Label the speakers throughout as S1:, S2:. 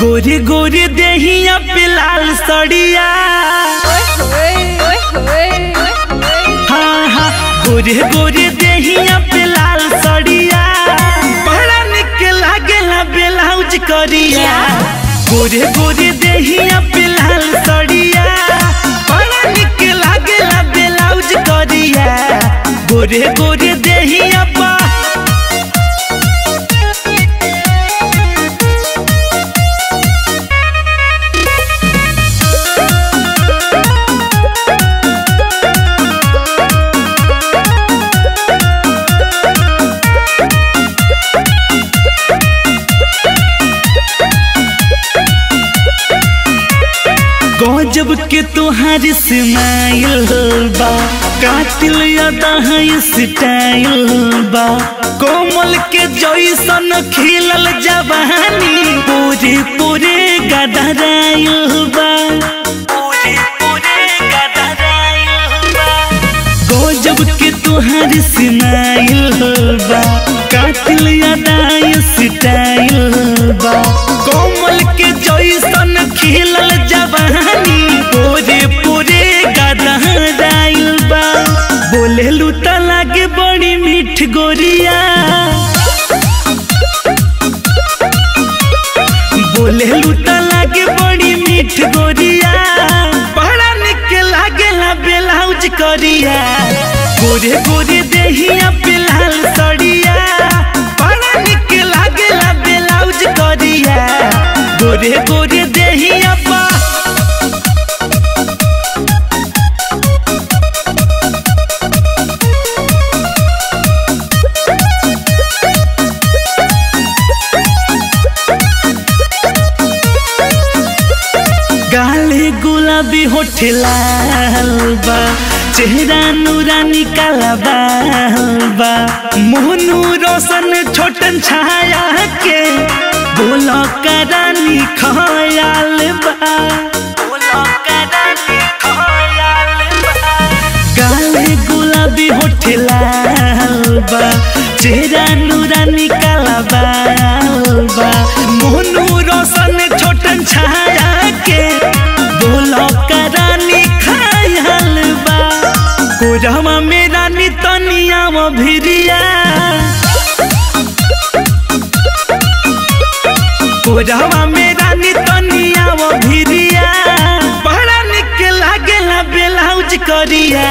S1: गोरी गोरी देहिया पिलाल सड़िया। हाँ हाँ गोरी गोरी देहिया पिलाल सड़िया। बड़ा निक लागेला ब्लाउज करिया। गोरी गोरी देहिया पिलाल सड़िया। गजब के तुहार स्माइल बा। कातिल स्टाइल बा। कोमल के जैसन खिलल जवानी। पूरे पूरे गजब के तुहार स्माइल बा। कातिल स्टाइल बा। बोले लागे बड़ी मीठ गोरिया। बोले लूता लागे बड़ी मीठ गोरिया। बड़ा निक लागेला ब्लाउज करिया। गोरे गोरे देहिया पे लाल सड़िया। बड़ा निक लागेला ब्लाउज करिया। गोरे गोरे गाले गुलाबी होठ लाल बा। चेहरा नूरानी काला बाल बा। मोहनू रोशन छोटन छाया के। बोलो करानी खयाल बा। गाले गुलाबी होठ लाल बा। चेहरा नूरानी काला कोरहमा में रानी तनिया भिरिया। कोरहमा में रानी तनिया भिरिया। बड़ा निक लागेला ब्लाउज करिया।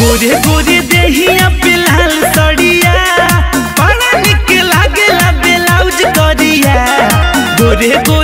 S1: गोरे गोरे देहिया पे लाल सड़िया। बड़ा निक लागेला ब्लाउज करिया। गोरे गोरे